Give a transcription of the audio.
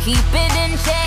keep it in check.